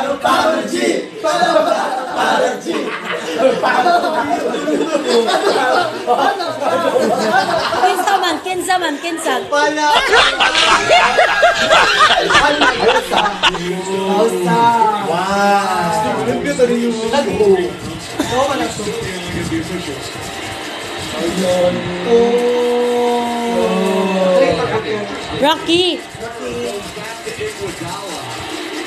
Balarji! Balarji! Kinsa man, kinsa man, kinsa. Pala! Pausa! Pausa! Wow! Nag-computer yung... Nag-go! Oo, nag-go! Ayun. Rocky. Rocky.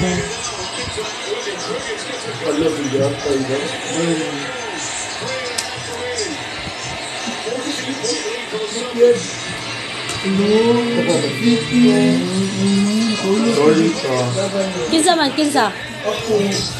I love you, girl. There you go. Kiss her, man. Kiss her.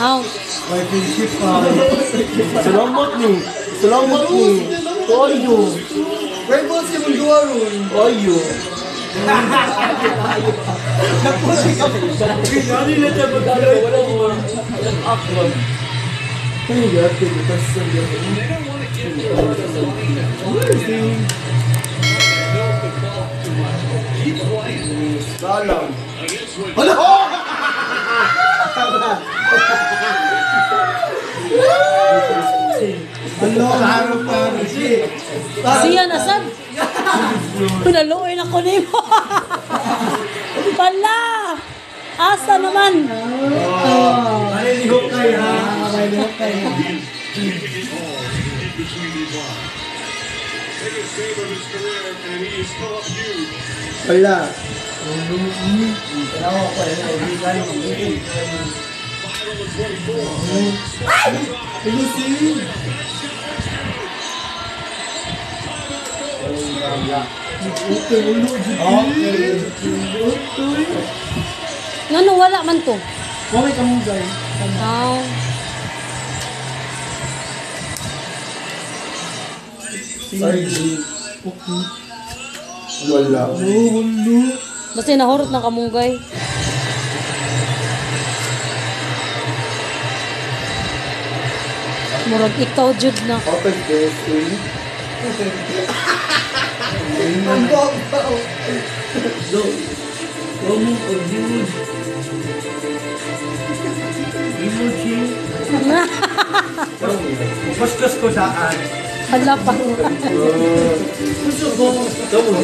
How? Selamat ni. Selamat ni. Oh, you. Rainbow Seven Dwarf. Oh, you. Siyan Asad? Siya magkakaroon. Wala mo. Ay. Pala! Asa naman? Malilihok kayo, ha? Malilihok kayo. Wala. Tanawa ko, ano, hindi Okay. Ngano wala man to? Okay ka mo, guys. Aw. Sorry, Wala. Wala. Basta nahurot ng kamunggay. Murag ikaw jud na. Open this, eh. Ang babaw. Go. Go mo, Hollywood. Emoji. Paskas ko saan? Hala pa. Gusto ko. Go mo.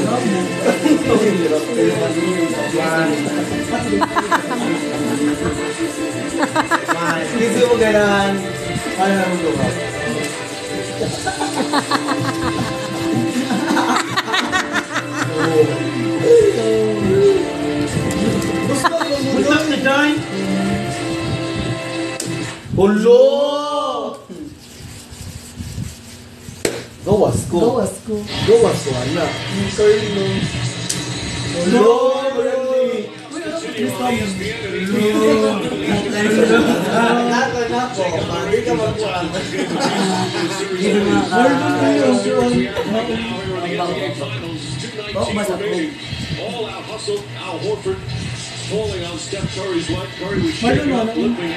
Kasi mo ganaan. Paano na mo gawa? Go to school. Go Asko. Go Asko, anak. Intern no. No, Bradley. Nata na po, hindi ka magkuhan. Gordon na yung kuhan. Oh, masakong. All out hustle, Al Horford falling on Steph Curry's left. Curry was shaking up, flipping.